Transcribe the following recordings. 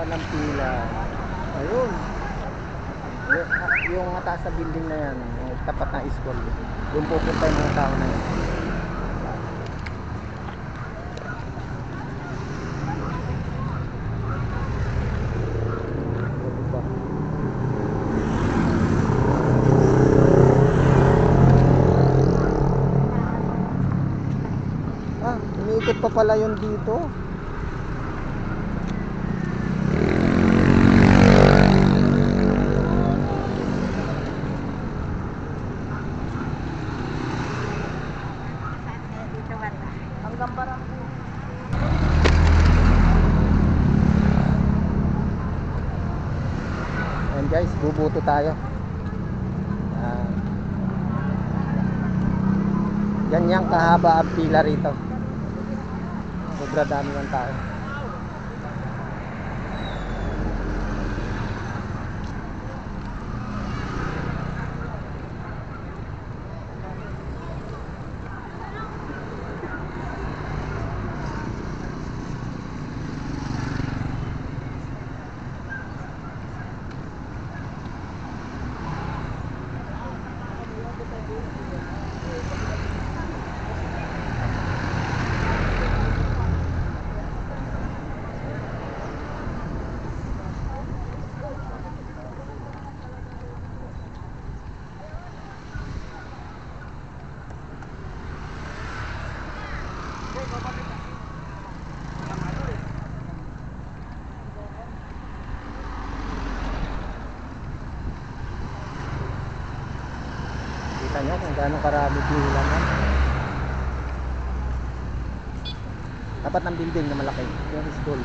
haba ng pila. Ayun. Yung, yung mataas na building na yan, yung tapat na school. Doon pupunta yung mga tao na yan. Ah, umiikot pa pala yun. Dito bubuto tayo. Ayan. Ganyan kahaba ang pila rito. Sobra dami ng tao. Gaano karami pila na. Tapat ng building na malaki, yung school.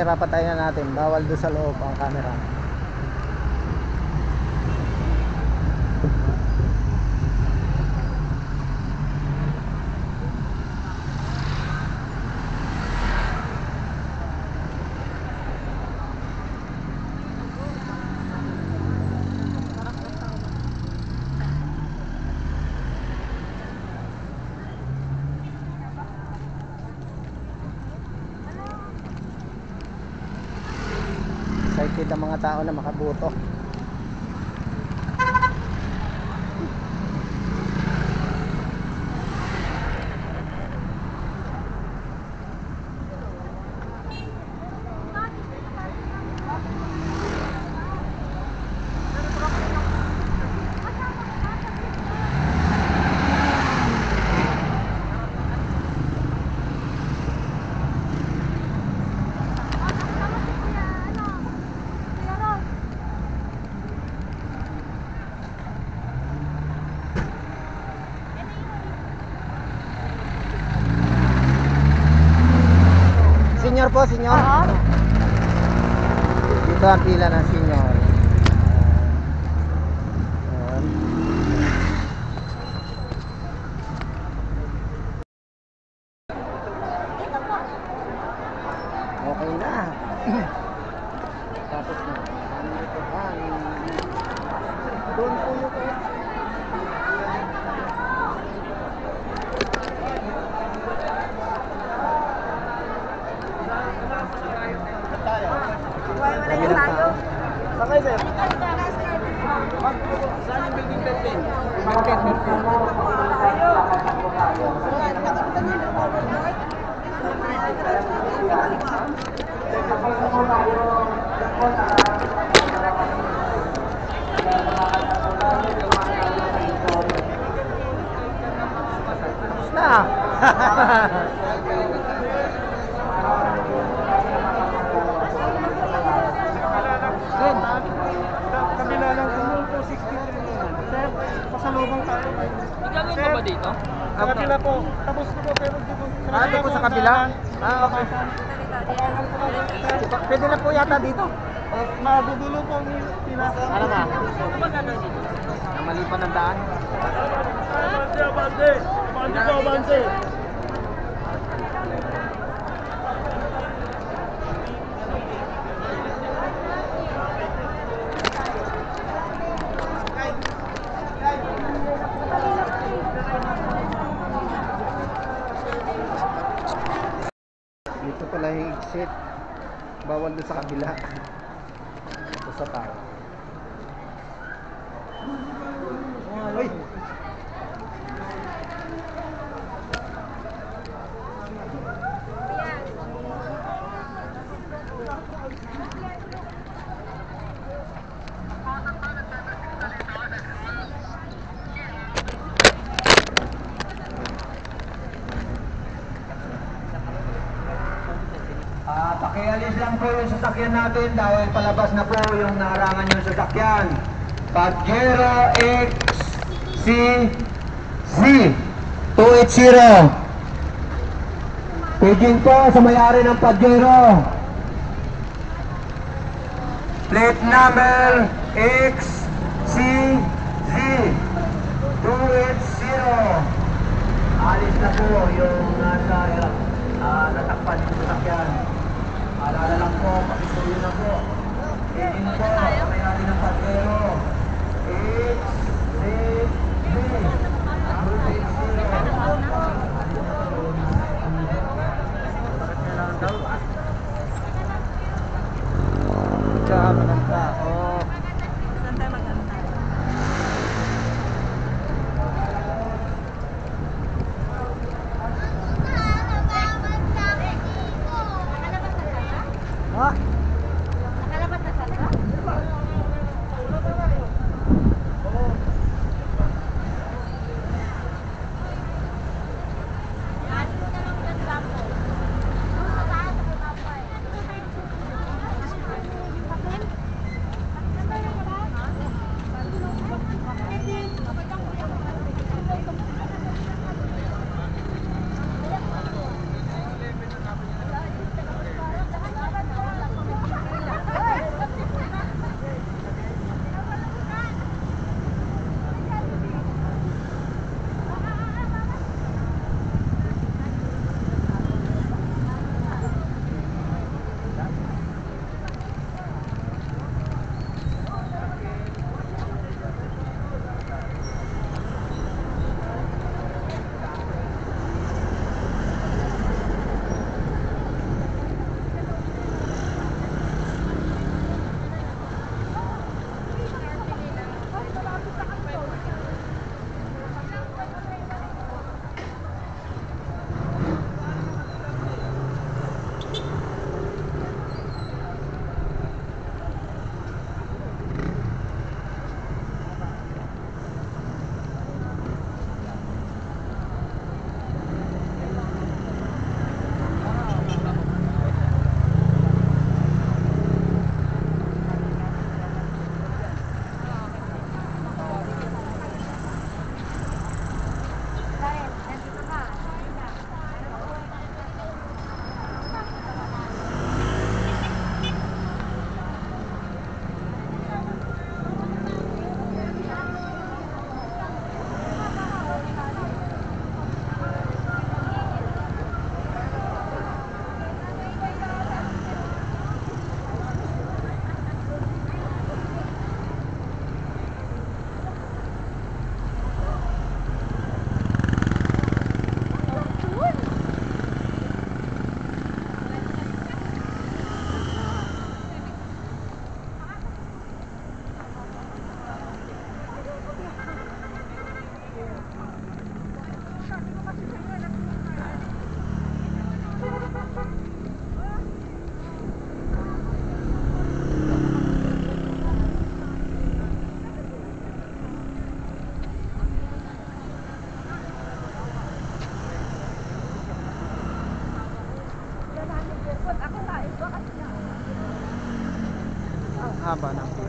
Mamaya papatayin na natin, bawal doon sa loob ang camera. Excited ang mga tao na makaboto. Senior po, senior. Oo. Dito ang pila ng senior. Okay na. Tapos na. Doon po yung Wala wala yung tayo. Sakay sir. Saan yung building building? Na. Sen, Kabila lang sa po 63. Sir, pasalubong tayo. Gagawin pa ba dito? Sa po. Tapos ko po pero dito. Ah, ito po sa kabila? Ah, okay. Pwede na po yata dito. Tapos magugulo po ang tinasa. Ano ba? Ano ba dito? Pa ng daan. Abante, abante! Abante po, abante! Dito pala exit. Bawal doon sa kabila. Ito sa tao. Uy! Ah, pakialis lang po yung sasakyan natin dahil palabas na po yung naharangan yung sasakyan. Pajero XCZ 280. Paging po sa may-ari ng Pajero. Plate number XCZ 280. Alis na po yung nasa uh, natakpan yung sasakyan. Yeah. Haba ng.